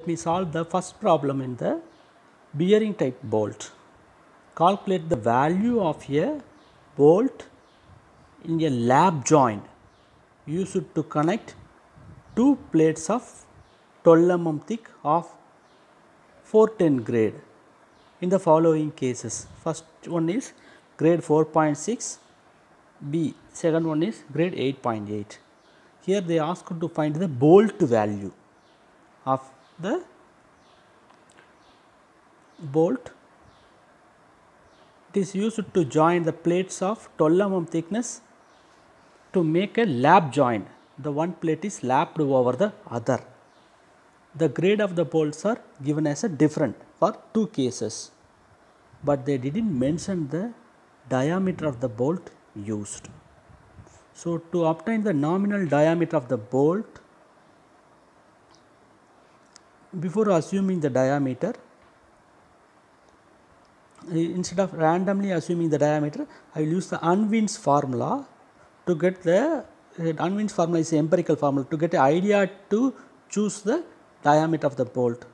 Let me solve the first problem in the bearing type bolt. Calculate the value of a bolt in a lap joint used to connect two plates of 12 mm thick of 410 grade in the following cases. First one is grade 4.6 B, second one is grade 8.8. Here they ask to find the bolt value of the bolt. It is used to join the plates of 12 mm thickness to make a lap joint. The one plate is lapped over the other. The grade of the bolts are given as a different for two cases, but they did not mention the diameter of the bolt used. So, to obtain the nominal diameter of the bolt, before assuming the diameter, instead of randomly assuming the diameter, I will use the Unwin's formula to get the Unwin's formula is an empirical formula to get an idea to choose the diameter of the bolt.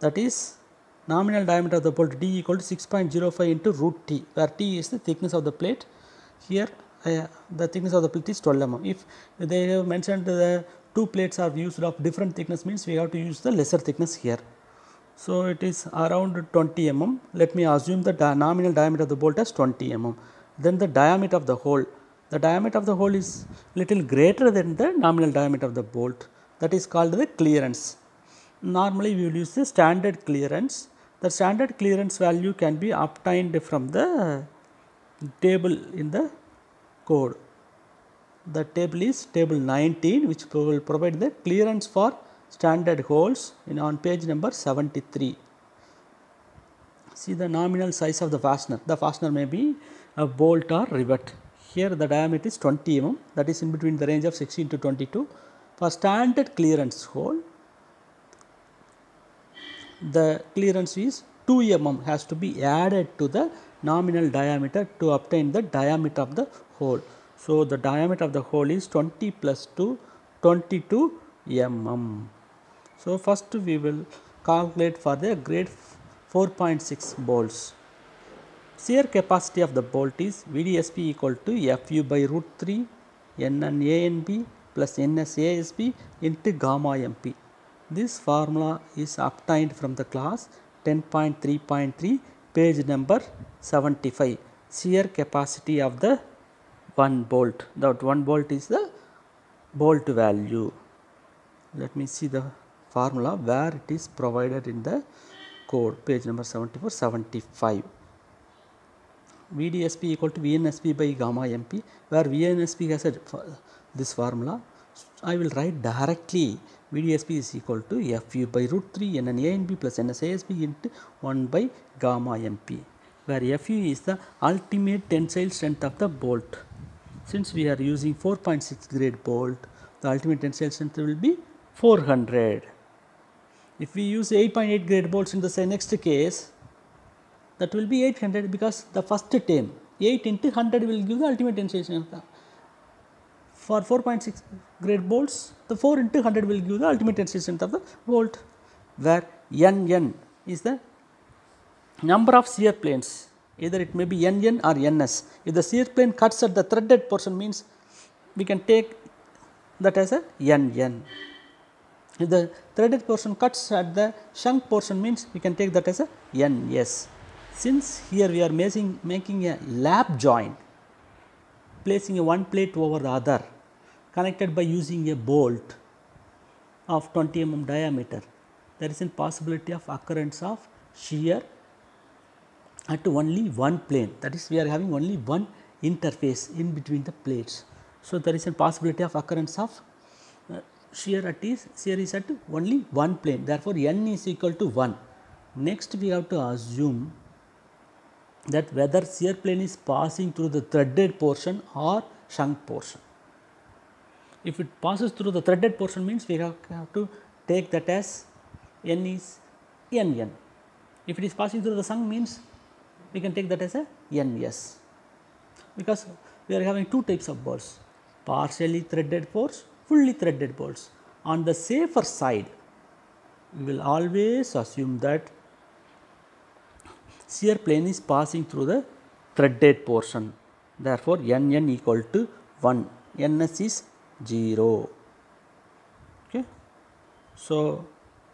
That is nominal diameter of the bolt d equal to 6.05 into root t, where t is the thickness of the plate. Here uh, the thickness of the plate is 12 mm. If they have mentioned the two plates are used of different thickness means we have to use the lesser thickness here. So, it is around 20 mm. Let me assume the di nominal diameter of the bolt as 20 mm. Then the diameter of the hole, the diameter of the hole is little greater than the nominal diameter of the bolt that is called the clearance. Normally, we will use the standard clearance. The standard clearance value can be obtained from the table in the code. The table is table 19 which will provide the clearance for standard holes in on page number 73. See the nominal size of the fastener. The fastener may be a bolt or rivet. Here the diameter is 20 mm that is in between the range of 16 to 22. For standard clearance hole the clearance is 2 mm has to be added to the nominal diameter to obtain the diameter of the hole. So, the diameter of the hole is 20 plus 2 22 mm. So, first we will calculate for the grade 4.6 bolts. Shear capacity of the bolt is VDSP equal to Fu by root 3 Nn ANB plus Ns ASB into gamma MP. This formula is obtained from the class 10.3.3 page number 75 shear capacity of the one bolt that one bolt is the bolt value. Let me see the formula where it is provided in the code page number 74 75. VDSP equal to VNSP by gamma MP where VNSP has a this formula I will write directly VDSP is equal to FU by root 3 Nn ANB plus NSASB into 1 by gamma MP where FU is the ultimate tensile strength of the bolt. Since we are using 4.6 grade bolt the ultimate tensile strength will be 400. If we use 8.8 grade bolts in the say next case that will be 800 because the first term 8 into 100 will give the ultimate tensile strength. For 4.6 grade bolts the 4 into 100 will give the ultimate tensile strength of the bolt where n n is the number of shear planes either it may be Nn or Ns. If the shear plane cuts at the threaded portion means we can take that as a Nn. If the threaded portion cuts at the shank portion means we can take that as a Ns. Since here we are making, making a lap joint placing a one plate over the other connected by using a bolt of 20 mm diameter, there is a possibility of occurrence of shear at only one plane that is we are having only one interface in between the plates. So, there is a possibility of occurrence of uh, shear at is shear is at only one plane therefore, n is equal to 1. Next we have to assume that whether shear plane is passing through the threaded portion or shank portion. If it passes through the threaded portion means we have, to take that as n is n n. If it is passing through the shank means we can take that as a a n s because we are having two types of bolts partially threaded bolts, fully threaded bolts. On the safer side we will always assume that shear plane is passing through the threaded portion. Therefore nn equal to 1 ns is 0 okay? So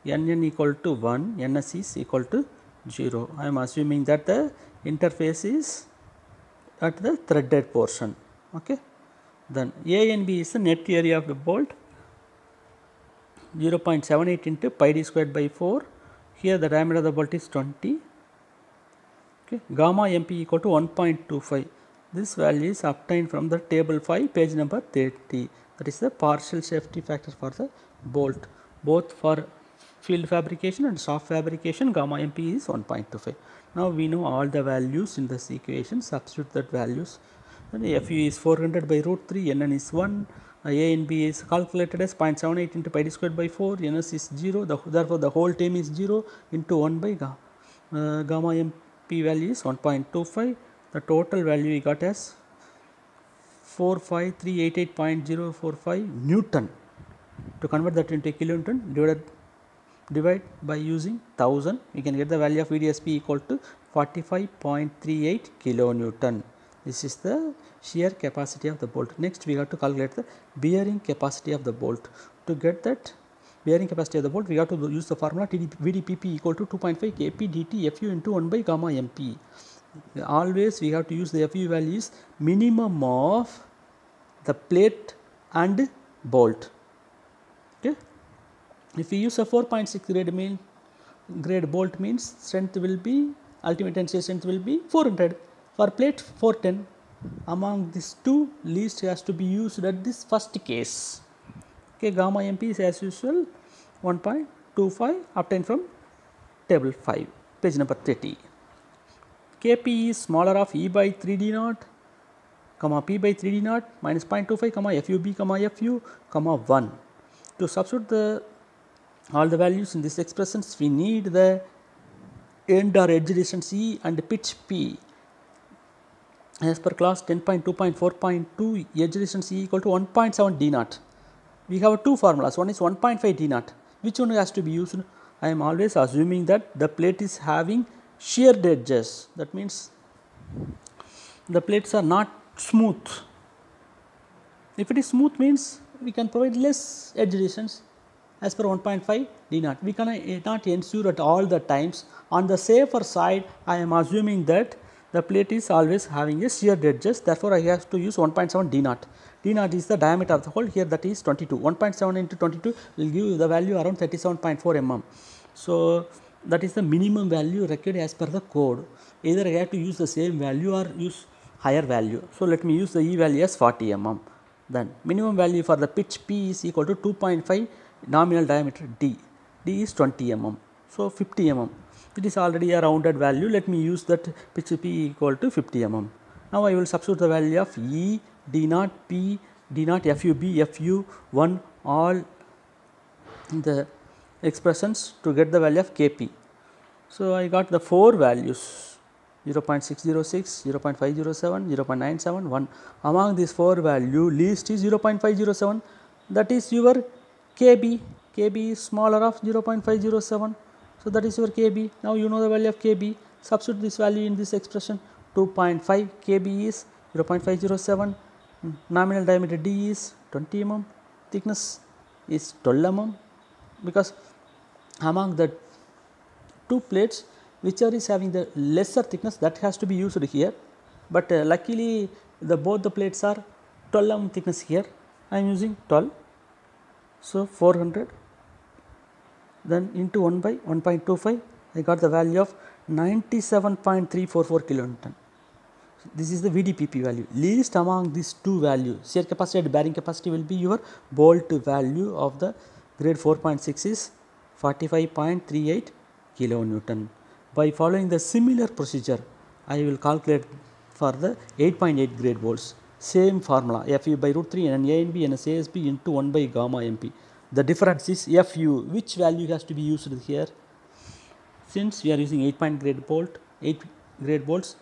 nn equal to 1 ns is equal to 0 i am assuming that the interface is at the threaded portion. Okay? Then a and b is the net area of the bolt. 0.78 into pi d squared by 4 here the diameter of the bolt is 20 okay? Gamma mp equal to 1.25 this value is obtained from the table 5 page number 30 that is the partial safety factor for the bolt both for field fabrication and shop fabrication gamma mp is 1.25 now we know all the values in this equation substitute that values. And fu is 400 by root 3 nn is 1 a and b is calculated as 0.78 into pi d squared by 4 ns is 0 the, therefore the whole term is 0 into 1 by gamma, uh, gamma mp value is 1.25 the total value we got as 45388.045 newton. To convert that into kilonewton divided divide by using 1000 we can get the value of VDSP equal to 45.38 kilonewton. This is the shear capacity of the bolt. Next we have to calculate the bearing capacity of the bolt. To get that bearing capacity of the bolt we have to use the formula TD, VDPP equal to 2.5 Kp dt Fu into 1 by gamma mp always we have to use the Fu values minimum of the plate and bolt if we use a 4.6 grade mean grade bolt means strength will be ultimate tensile strength will be 400 for plate 410 among these two least has to be used at this first case. Okay gamma mp is as usual 1.25 obtained from table 5 page number 30 kp is smaller of e by 3d naught comma p by 3d naught minus 0.25 comma fub comma fu comma 1 to substitute the all the values in this expressions. We need the end or edge distance e and pitch p. As per class 10.2.4.2 edge distance e equal to 1.7 d naught. We have two formulas. One is 1.5 d naught. Which one has to be used? I am always assuming that the plate is having sheared edges. That means the plates are not smooth. If it is smooth means we can provide less edge distance as per 1.5 d naught. We cannot not ensure at all the times. On the safer side, I am assuming that the plate is always having a sheared edges. Therefore, I have to use 1.7 d naught. d naught is the diameter of the hole. Here that is 22. 1.7 into 22 will give you the value around 37.4 mm. So, that is the minimum value required as per the code. Either I have to use the same value or use higher value. So, let me use the E value as 40 mm. Then minimum value for the pitch P is equal to 2.5 nominal diameter d, d is 20 mm. So, 50 mm it is already a rounded value let me use that pitch p equal to 50 mm. Now, I will substitute the value of E d naught p d naught fub fu 1 all the expressions to get the value of kp. So, I got the 4 values 0.606, 0.507, 0.97, 1 among these 4 value least is 0.507 that is your kb, kb is smaller of 0.507. So, that is your kb. Now, you know the value of kb, substitute this value in this expression. 2.5 kb is 0.507, nominal diameter d is 20 mm, thickness is 12 mm. Because among the two plates whichever is having the lesser thickness that has to be used here, but uh, luckily the both the plates are 12 mm thickness here. I am using 12 so, 400 then into 1 by 1.25 I got the value of 97.344 kilonewton. This is the VDPP value least among these two values shear capacity and bearing capacity will be your bolt value of the grade 4.6 is 45.38 kilonewton. By following the similar procedure I will calculate for the 8.8 grade bolts same formula Fu by root 3 and A and ASB into 1 by gamma MP. The difference is Fu which value has to be used here? Since we are using 8 point grade bolt 8 grade bolts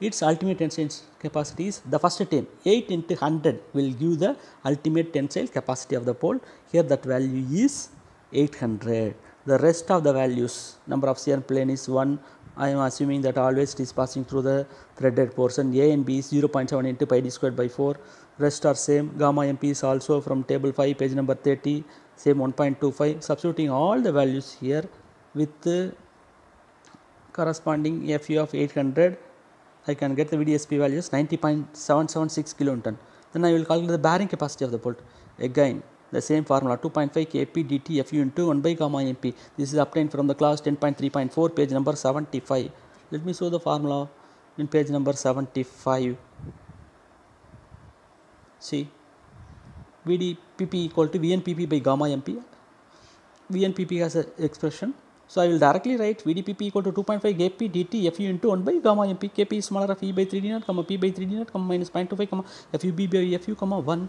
its ultimate tensile capacity is the first term 8 into 100 will give the ultimate tensile capacity of the bolt here that value is 800 the rest of the values number of shear plane is 1 I am assuming that always it is passing through the threaded portion. A and B is 0.7 into pi d squared by 4 rest are same. Gamma MP is also from table 5 page number 30 same 1.25 substituting all the values here with the corresponding FU of 800 I can get the VDSP values 90.776 kilonewton. Then I will calculate the bearing capacity of the bolt. Again the same formula 2.5 kp dt fu into 1 by gamma mp this is obtained from the class 10.3.4 page number 75 let me show the formula in page number 75 see vdpp equal to vnpp by gamma mp vnpp has an expression. So I will directly write VDPP equal to 2.5 kp dt fu into 1 by gamma mp kp is smaller of e by 3d naught comma p by 3d naught comma minus 0.25 comma fub by fu comma 1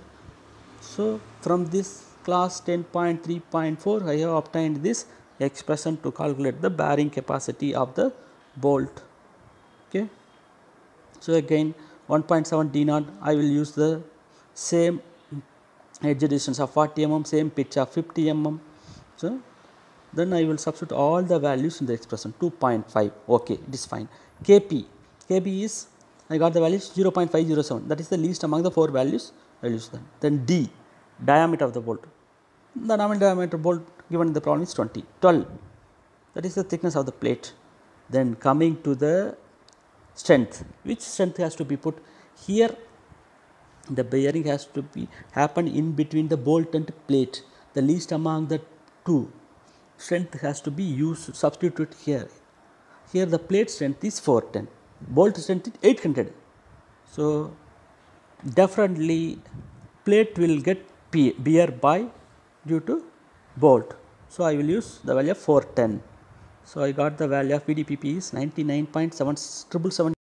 so from this class 10.3.4 I have obtained this expression to calculate the bearing capacity of the bolt. Okay. So again 1.7 d naught I will use the same edge distance of 40 mm same pitch of 50 mm so then I will substitute all the values in the expression 2.5 okay it is fine. Kp kp is I got the values 0.507 that is the least among the four values I will use that then d diameter of the bolt. The nominal diameter bolt given in the problem is 20 12 that is the thickness of the plate. Then coming to the strength. Which strength has to be put? Here the bearing has to be happen in between the bolt and plate the least among the two. Strength has to be used substitute here. Here the plate strength is 410 bolt strength is 800 so definitely plate will get bear by due to bolt. So i will use the value of 410 so i got the value of vdpp is 99.7777